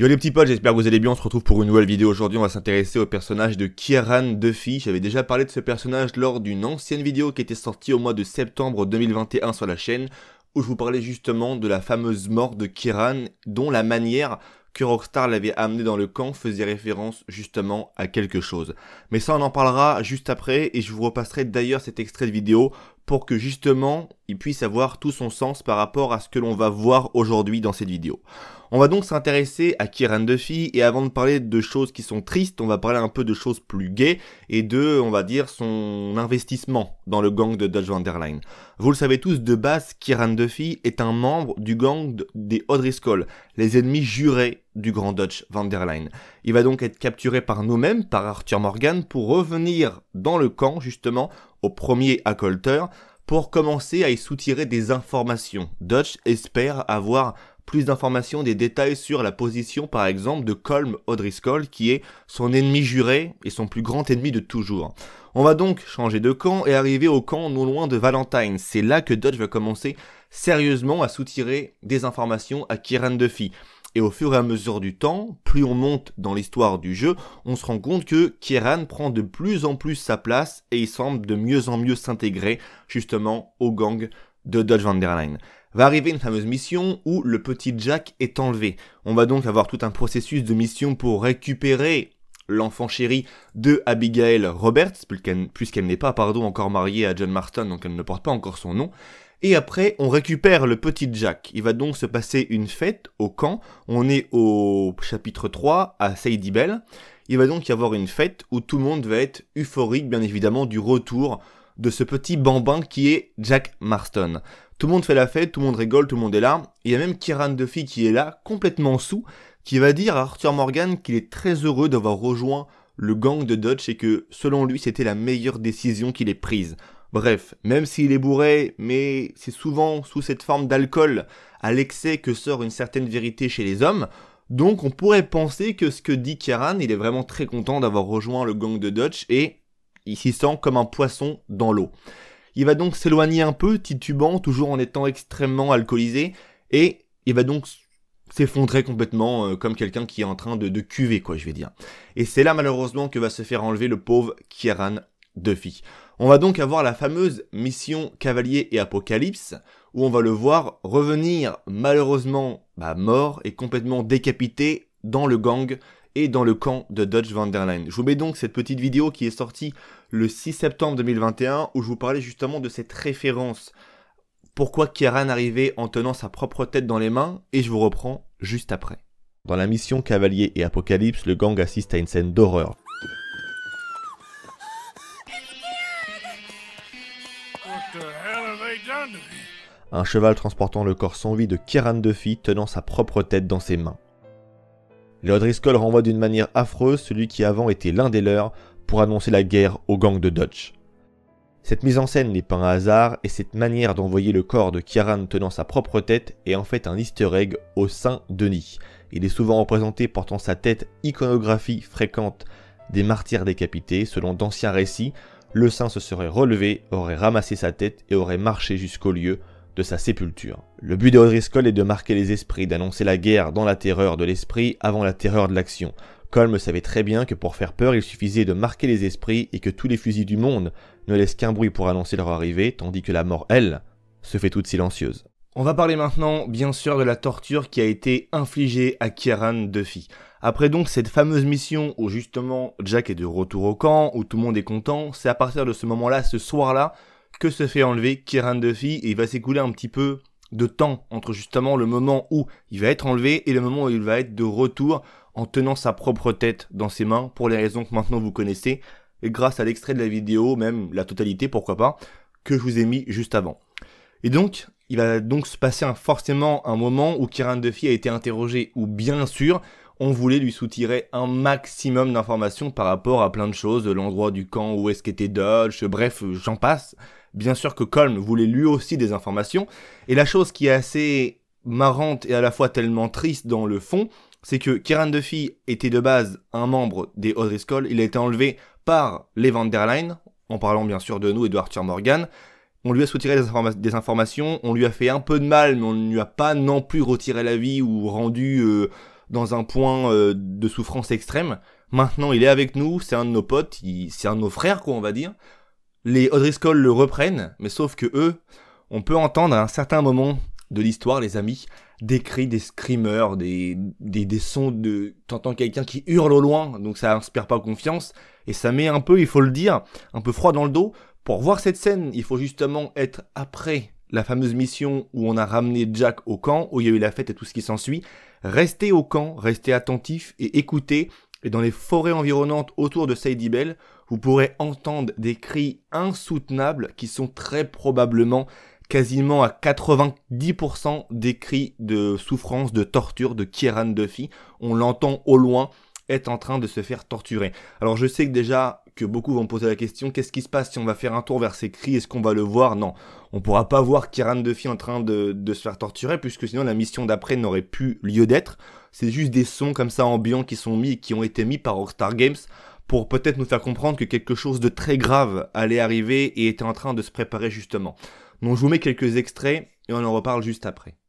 Yo les petits potes, j'espère que vous allez bien, on se retrouve pour une nouvelle vidéo aujourd'hui, on va s'intéresser au personnage de Kieran Duffy. J'avais déjà parlé de ce personnage lors d'une ancienne vidéo qui était sortie au mois de septembre 2021 sur la chaîne, où je vous parlais justement de la fameuse mort de Kieran, dont la manière que Rockstar l'avait amené dans le camp faisait référence justement à quelque chose. Mais ça on en parlera juste après, et je vous repasserai d'ailleurs cet extrait de vidéo pour que justement il puisse avoir tout son sens par rapport à ce que l'on va voir aujourd'hui dans cette vidéo. On va donc s'intéresser à Kieran Duffy et avant de parler de choses qui sont tristes, on va parler un peu de choses plus gaies et de, on va dire, son investissement dans le gang de Dodge Vanderline. Vous le savez tous, de base, Kieran Duffy est un membre du gang des O'Driscoll, les ennemis jurés du grand Dodge Vanderline. Il va donc être capturé par nous-mêmes, par Arthur Morgan, pour revenir dans le camp, justement, au premier accolteur, pour commencer à y soutirer des informations. Dodge espère avoir plus d'informations, des détails sur la position par exemple de Colm O'Driscoll qui est son ennemi juré et son plus grand ennemi de toujours. On va donc changer de camp et arriver au camp non loin de Valentine. C'est là que Dodge va commencer sérieusement à soutirer des informations à Kieran Duffy. Et au fur et à mesure du temps, plus on monte dans l'histoire du jeu, on se rend compte que Kieran prend de plus en plus sa place et il semble de mieux en mieux s'intégrer justement au gang de Dodge Vanderline va arriver une fameuse mission où le petit Jack est enlevé. On va donc avoir tout un processus de mission pour récupérer l'enfant chéri de Abigail Roberts, puisqu'elle n'est pas, pardon, encore mariée à John Marston, donc elle ne porte pas encore son nom. Et après, on récupère le petit Jack. Il va donc se passer une fête au camp. On est au chapitre 3 à Sadie Bell. Il va donc y avoir une fête où tout le monde va être euphorique, bien évidemment, du retour de ce petit bambin qui est Jack Marston. Tout le monde fait la fête, tout le monde rigole, tout le monde est là. Il y a même Kieran Duffy qui est là, complètement sous, qui va dire à Arthur Morgan qu'il est très heureux d'avoir rejoint le gang de Dodge et que selon lui c'était la meilleure décision qu'il ait prise. Bref, même s'il est bourré, mais c'est souvent sous cette forme d'alcool à l'excès que sort une certaine vérité chez les hommes. Donc on pourrait penser que ce que dit Kieran, il est vraiment très content d'avoir rejoint le gang de Dodge et il s'y sent comme un poisson dans l'eau. Il va donc s'éloigner un peu, titubant, toujours en étant extrêmement alcoolisé, et il va donc s'effondrer complètement euh, comme quelqu'un qui est en train de cuver, quoi, je vais dire. Et c'est là malheureusement que va se faire enlever le pauvre Kieran Duffy. On va donc avoir la fameuse mission Cavalier et Apocalypse, où on va le voir revenir malheureusement bah, mort et complètement décapité dans le gang et dans le camp de Dodge Vanderline. Je vous mets donc cette petite vidéo qui est sortie le 6 septembre 2021 où je vous parlais justement de cette référence. Pourquoi Kieran arrivait en tenant sa propre tête dans les mains et je vous reprends juste après. Dans la mission Cavalier et Apocalypse, le gang assiste à une scène d'horreur. Un cheval transportant le corps sans vie de Kieran Duffy tenant sa propre tête dans ses mains. Les O'Driscoll renvoient d'une manière affreuse celui qui avant était l'un des leurs pour annoncer la guerre au gang de Dodge. Cette mise en scène n'est pas un hasard et cette manière d'envoyer le corps de Kieran tenant sa propre tête est en fait un easter egg au sein Denis. Il est souvent représenté portant sa tête, iconographie fréquente des martyrs décapités. Selon d'anciens récits, le saint se serait relevé, aurait ramassé sa tête et aurait marché jusqu'au lieu de sa sépulture. Le but de O'Driscoll est de marquer les esprits, d'annoncer la guerre dans la terreur de l'esprit avant la terreur de l'action. Colm savait très bien que pour faire peur, il suffisait de marquer les esprits et que tous les fusils du monde ne laissent qu'un bruit pour annoncer leur arrivée, tandis que la mort, elle, se fait toute silencieuse. On va parler maintenant, bien sûr, de la torture qui a été infligée à Kieran Duffy. Après donc cette fameuse mission où justement Jack est de retour au camp, où tout le monde est content, c'est à partir de ce moment-là, ce soir-là, que se fait enlever Kieran Duffy et il va s'écouler un petit peu de temps entre justement le moment où il va être enlevé et le moment où il va être de retour en tenant sa propre tête dans ses mains pour les raisons que maintenant vous connaissez et grâce à l'extrait de la vidéo, même la totalité pourquoi pas, que je vous ai mis juste avant. Et donc, il va donc se passer forcément un moment où Kieran Duffy a été interrogé où bien sûr, on voulait lui soutirer un maximum d'informations par rapport à plein de choses, l'endroit du camp, où est-ce qu'était Dodge, bref, j'en passe. Bien sûr que Colm voulait lui aussi des informations. Et la chose qui est assez marrante et à la fois tellement triste dans le fond, c'est que Kieran Duffy était de base un membre des O'Driscoll. Il a été enlevé par les Vanderline, en parlant bien sûr de nous et de Arthur Morgan. On lui a soutiré des, informations, on lui a fait un peu de mal, mais on ne lui a pas non plus retiré la vie ou rendu euh, dans un point euh, de souffrance extrême. Maintenant, il est avec nous, c'est un de nos potes, c'est un de nos frères, quoi, on va dire. Les O'Driscoll le reprennent, mais sauf que eux, on peut entendre à un certain moment de l'histoire, les amis, des cris, des screamers, des, des, des sons de... T'entends quelqu'un qui hurle au loin, donc ça inspire pas confiance, et ça met un peu, il faut le dire, un peu froid dans le dos. Pour voir cette scène, il faut justement être après la fameuse mission où on a ramené Jack au camp, où il y a eu la fête et tout ce qui s'ensuit. Restez au camp, restez attentifs et écoutez. Et dans les forêts environnantes autour de Sadie Bell, vous pourrez entendre des cris insoutenables qui sont très probablement quasiment à 90% des cris de souffrance, de torture de Kieran Duffy. On l'entend au loin être en train de se faire torturer. Alors je sais que déjà que beaucoup vont poser la question, qu'est-ce qui se passe si on va faire un tour vers ces cris Est-ce qu'on va le voir? Non, on pourra pas voir Kieran Duffy en train de, de se faire torturer puisque sinon la mission d'après n'aurait plus lieu d'être. C'est juste des sons comme ça ambiants qui sont mis, qui ont été mis par Rockstar Games pour peut-être nous faire comprendre que quelque chose de très grave allait arriver et était en train de se préparer justement. Donc je vous mets quelques extraits et on en reparle juste après.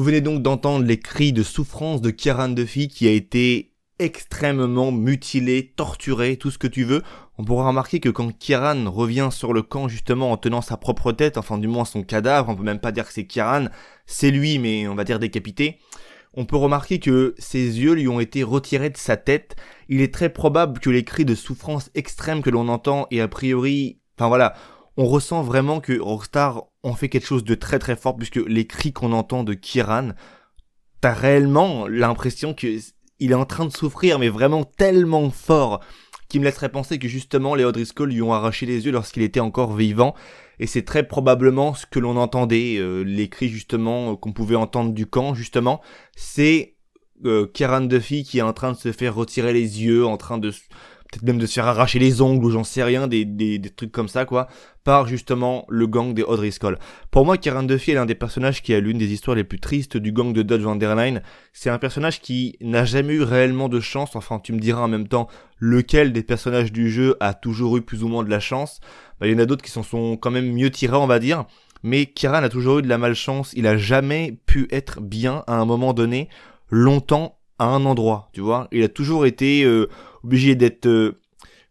Vous venez donc d'entendre les cris de souffrance de Kieran Duffy qui a été extrêmement mutilé, torturé, tout ce que tu veux. On pourra remarquer que quand Kieran revient sur le camp justement en tenant sa propre tête, enfin du moins son cadavre, on peut même pas dire que c'est Kieran, c'est lui mais on va dire décapité. On peut remarquer que ses yeux lui ont été retirés de sa tête. Il est très probable que les cris de souffrance extrême que l'on entend et a priori, enfin voilà, on ressent vraiment que Rockstar ont fait quelque chose de très très fort puisque les cris qu'on entend de Kiran, t'as réellement l'impression que il est en train de souffrir mais vraiment tellement fort qui me laisserait penser que justement les O'Driscoll lui ont arraché les yeux lorsqu'il était encore vivant. Et c'est très probablement ce que l'on entendait euh, les cris justement qu'on pouvait entendre du camp justement. C'est euh, Kieran Duffy qui est en train de se faire retirer les yeux en train de peut-être même de se faire arracher les ongles ou j'en sais rien, des, des, trucs comme ça quoi, par justement le gang des O'Driscoll. Pour moi, Karen Duffy est l'un des personnages qui a l'une des histoires les plus tristes du gang de Dodge Vanderline. C'est un personnage qui n'a jamais eu réellement de chance, enfin tu me diras en même temps lequel des personnages du jeu a toujours eu plus ou moins de la chance. Bah, il y en a d'autres qui s'en sont quand même mieux tirés on va dire. Mais Kieran a toujours eu de la malchance, il a jamais pu être bien à un moment donné, longtemps à un endroit, tu vois. Il a toujours été euh, obligé d'être euh,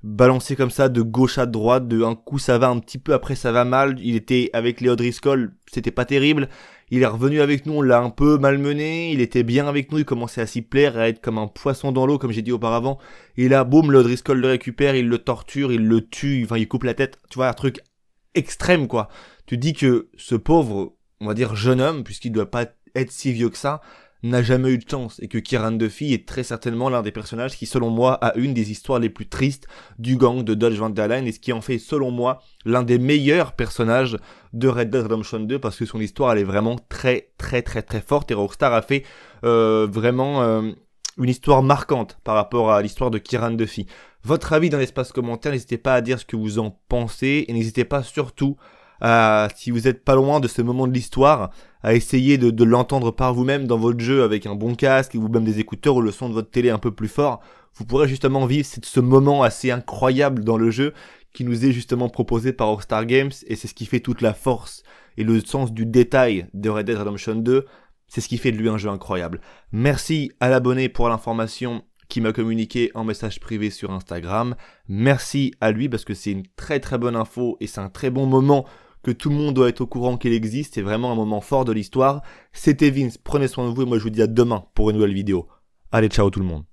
balancé comme ça de gauche à droite, de un coup ça va un petit peu après ça va mal. Il était avec Léo Driscoll, c'était pas terrible. Il est revenu avec nous, on l'a un peu malmené, il était bien avec nous, il commençait à s'y plaire, à être comme un poisson dans l'eau, comme j'ai dit auparavant. Et là, boum, Léo Driscoll le récupère, il le torture, il le tue, enfin il coupe la tête. Tu vois, un truc extrême quoi. Tu dis que ce pauvre, on va dire jeune homme, puisqu'il doit pas être si vieux que ça, n'a jamais eu de chance et que Kieran Duffy est très certainement l'un des personnages qui, selon moi, a une des histoires les plus tristes du gang de Dodge Van et ce qui en fait, selon moi, l'un des meilleurs personnages de Red Dead Redemption 2 parce que son histoire, elle est vraiment très, très, très, très forte et Rockstar a fait euh, vraiment euh, une histoire marquante par rapport à l'histoire de Kieran Duffy. Votre avis dans l'espace commentaire, n'hésitez pas à dire ce que vous en pensez et n'hésitez pas surtout si vous êtes pas loin de ce moment de l'histoire, à essayer de, l'entendre par vous-même dans votre jeu avec un bon casque ou même des écouteurs ou le son de votre télé un peu plus fort, vous pourrez justement vivre ce moment assez incroyable dans le jeu qui nous est justement proposé par Rockstar Games et c'est ce qui fait toute la force et le sens du détail de Red Dead Redemption 2. C'est ce qui fait de lui un jeu incroyable. Merci à l'abonné pour l'information qui m'a communiqué en message privé sur Instagram. Merci à lui parce que c'est une très très bonne info et c'est un très bon moment que tout le monde doit être au courant qu'il existe, c'est vraiment un moment fort de l'histoire. C'était Vince, prenez soin de vous et moi je vous dis à demain pour une nouvelle vidéo. Allez, ciao tout le monde.